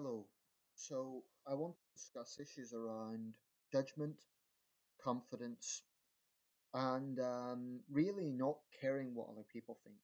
Hello. So I want to discuss issues around judgment, confidence, and um, really not caring what other people think.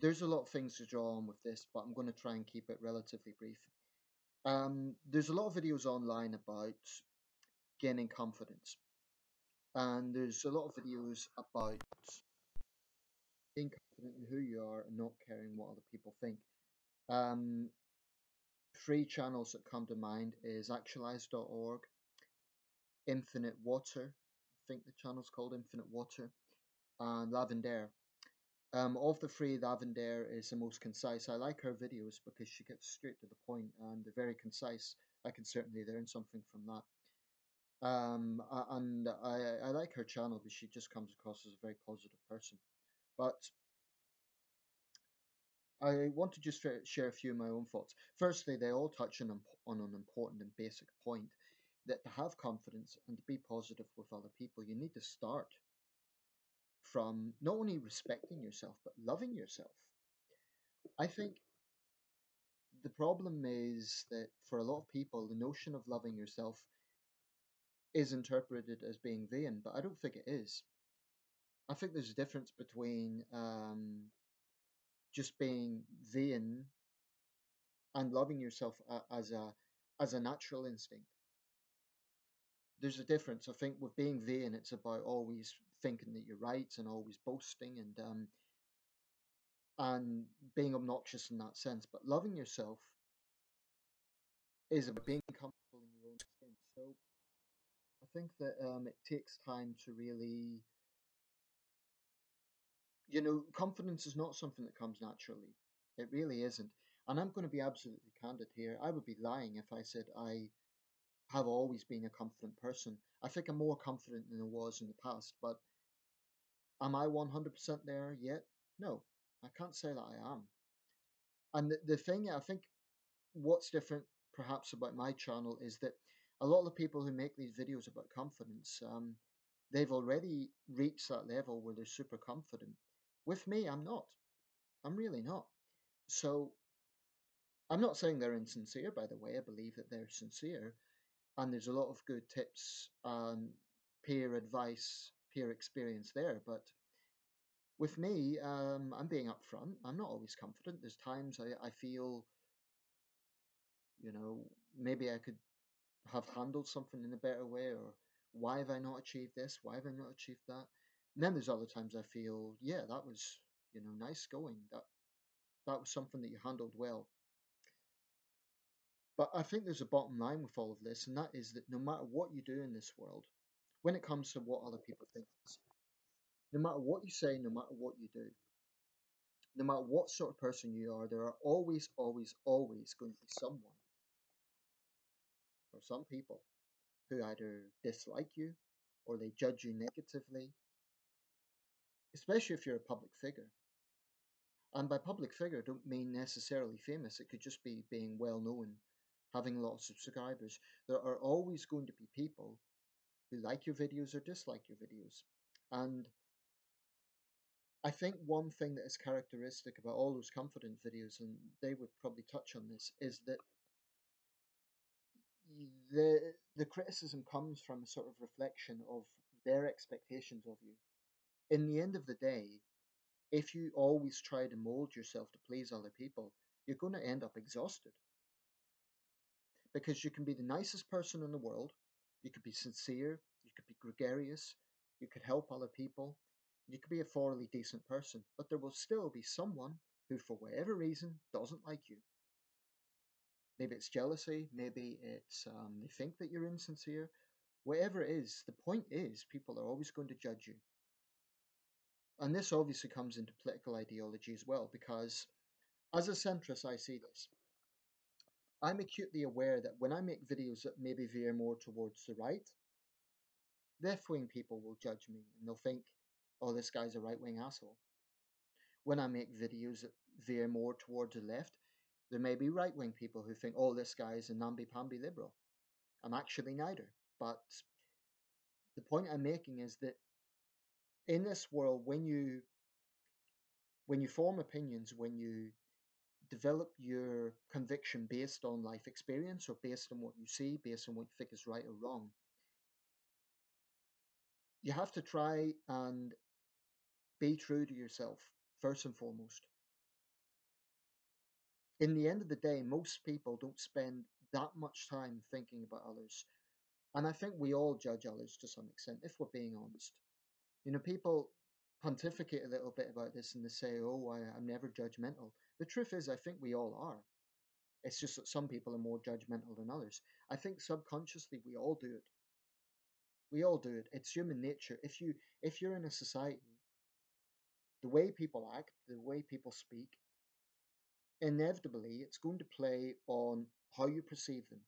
There's a lot of things to draw on with this, but I'm going to try and keep it relatively brief. Um, there's a lot of videos online about gaining confidence, and there's a lot of videos about being confident in who you are and not caring what other people think. Um, Three channels that come to mind is actualize.org, Infinite Water, I think the channel's called Infinite Water, and Lavendaire. Um, of the three, Lavendaire is the most concise. I like her videos because she gets straight to the point and they're very concise. I can certainly learn something from that. Um, and I, I like her channel because she just comes across as a very positive person. But I want to just share a few of my own thoughts. Firstly, they all touch on, on an important and basic point that to have confidence and to be positive with other people, you need to start from not only respecting yourself, but loving yourself. I think the problem is that for a lot of people, the notion of loving yourself is interpreted as being vain, but I don't think it is. I think there's a difference between um, just being vain and loving yourself as a as a natural instinct. There's a difference. I think with being vain, it's about always thinking that you're right and always boasting and um, and being obnoxious in that sense. But loving yourself is about being comfortable in your own skin. So I think that um, it takes time to really you know, confidence is not something that comes naturally. It really isn't. And I'm going to be absolutely candid here. I would be lying if I said I have always been a confident person. I think I'm more confident than I was in the past, but am I 100% there yet? No, I can't say that I am. And the, the thing, I think, what's different perhaps about my channel is that a lot of the people who make these videos about confidence, um, they've already reached that level where they're super confident. With me, I'm not. I'm really not. So I'm not saying they're insincere, by the way. I believe that they're sincere. And there's a lot of good tips and peer advice, peer experience there. But with me, um, I'm being upfront. I'm not always confident. There's times I, I feel, you know, maybe I could have handled something in a better way, or why have I not achieved this? Why have I not achieved that? And then there's other times I feel, yeah, that was, you know, nice going. That that was something that you handled well. But I think there's a bottom line with all of this, and that is that no matter what you do in this world, when it comes to what other people think, no matter what you say, no matter what you do, no matter what sort of person you are, there are always, always, always going to be someone or some people who either dislike you or they judge you negatively especially if you're a public figure. And by public figure, don't mean necessarily famous. It could just be being well known, having lots of subscribers. There are always going to be people who like your videos or dislike your videos. And I think one thing that is characteristic about all those confident videos, and they would probably touch on this, is that the the criticism comes from a sort of reflection of their expectations of you in the end of the day, if you always try to mold yourself to please other people, you're going to end up exhausted. Because you can be the nicest person in the world, you could be sincere, you could be gregarious, you could help other people, you could be a thoroughly decent person, but there will still be someone who, for whatever reason, doesn't like you. Maybe it's jealousy, maybe it's um, they think that you're insincere. Whatever it is, the point is, people are always going to judge you. And this obviously comes into political ideology as well, because as a centrist, I see this. I'm acutely aware that when I make videos that maybe veer more towards the right, left wing people will judge me and they'll think, oh, this guy's a right wing asshole. When I make videos that veer more towards the left, there may be right wing people who think, oh, this guy is a namby pamby liberal. I'm actually neither. But the point I'm making is that in this world, when you when you form opinions, when you develop your conviction based on life experience or based on what you see, based on what you think is right or wrong. You have to try and be true to yourself, first and foremost. In the end of the day, most people don't spend that much time thinking about others. And I think we all judge others to some extent, if we're being honest. You know, people pontificate a little bit about this and they say, oh, I, I'm never judgmental. The truth is, I think we all are. It's just that some people are more judgmental than others. I think subconsciously we all do it. We all do it. It's human nature. If you if you're in a society, the way people act, the way people speak, inevitably it's going to play on how you perceive them,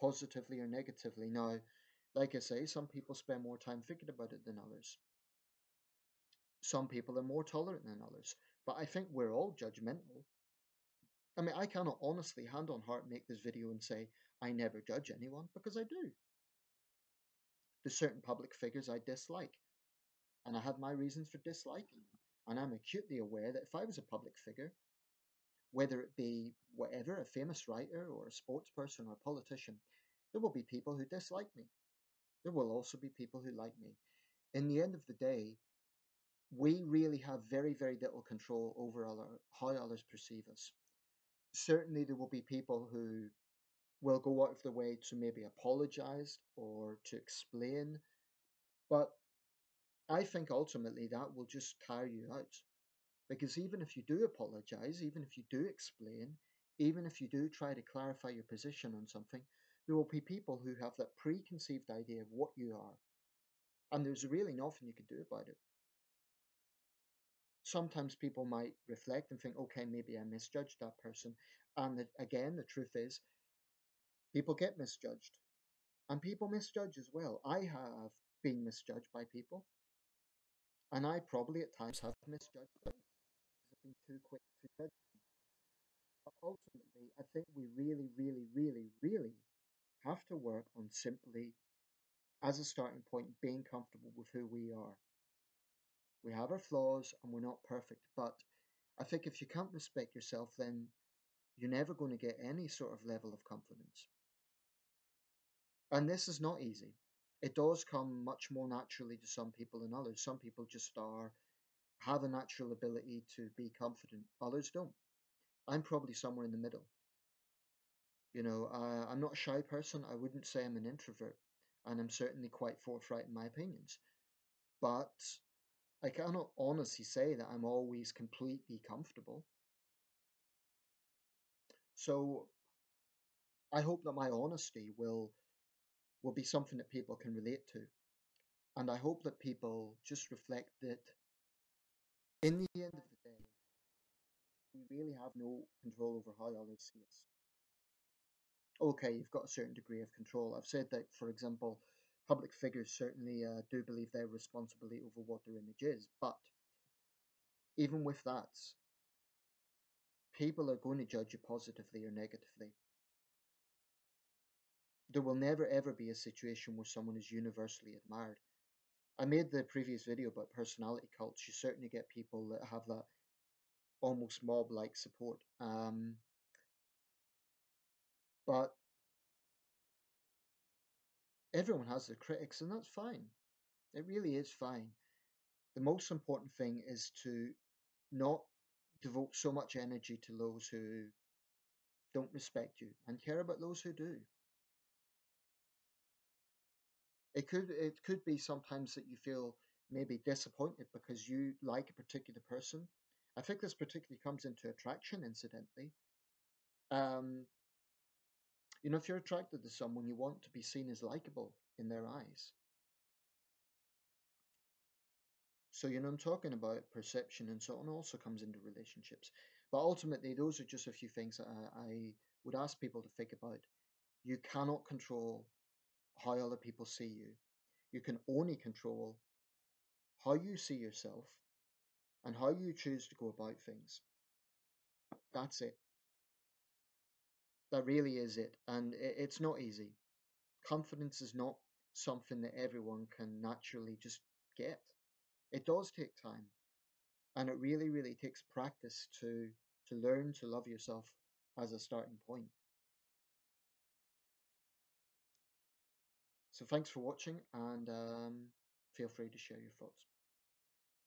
positively or negatively. Now, like I say, some people spend more time thinking about it than others. Some people are more tolerant than others. But I think we're all judgmental. I mean, I cannot honestly, hand on heart, make this video and say I never judge anyone because I do. There's certain public figures I dislike, and I have my reasons for disliking them. And I'm acutely aware that if I was a public figure, whether it be whatever, a famous writer or a sports person or a politician, there will be people who dislike me. There will also be people who like me. In the end of the day, we really have very, very little control over other, how others perceive us. Certainly, there will be people who will go out of their way to maybe apologize or to explain, but I think ultimately that will just tire you out. Because even if you do apologize, even if you do explain, even if you do try to clarify your position on something, there will be people who have that preconceived idea of what you are. And there's really nothing you can do about it. Sometimes people might reflect and think, okay, maybe I misjudged that person. And the, again, the truth is, people get misjudged. And people misjudge as well. I have been misjudged by people. And I probably at times have misjudged them been too quick to judge them. But ultimately, I think we really, really, really, really have to work on simply, as a starting point, being comfortable with who we are. We have our flaws and we're not perfect, but I think if you can't respect yourself, then you're never going to get any sort of level of confidence. And this is not easy. It does come much more naturally to some people than others. Some people just are have a natural ability to be confident, others don't. I'm probably somewhere in the middle. You know, uh, I'm not a shy person. I wouldn't say I'm an introvert, and I'm certainly quite forthright in my opinions. But I cannot honestly say that I'm always completely comfortable. So I hope that my honesty will will be something that people can relate to. And I hope that people just reflect that in the end of the day, we really have no control over how others see us. Okay, you've got a certain degree of control. I've said that, for example, public figures certainly uh, do believe they have responsibility over what their image is, but even with that, people are going to judge you positively or negatively. There will never ever be a situation where someone is universally admired. I made the previous video about personality cults. You certainly get people that have that almost mob like support. Um, but everyone has their critics, and that's fine. It really is fine. The most important thing is to not devote so much energy to those who don't respect you and care about those who do. It could it could be sometimes that you feel maybe disappointed because you like a particular person. I think this particularly comes into attraction, incidentally. Um, you know, if you're attracted to someone, you want to be seen as likable in their eyes. So, you know, I'm talking about perception and so on also comes into relationships. But ultimately, those are just a few things that I, I would ask people to think about. You cannot control how other people see you. You can only control how you see yourself and how you choose to go about things. That's it. That really is it. And it's not easy. Confidence is not something that everyone can naturally just get. It does take time. And it really, really takes practice to to learn to love yourself as a starting point. So thanks for watching and um, feel free to share your thoughts.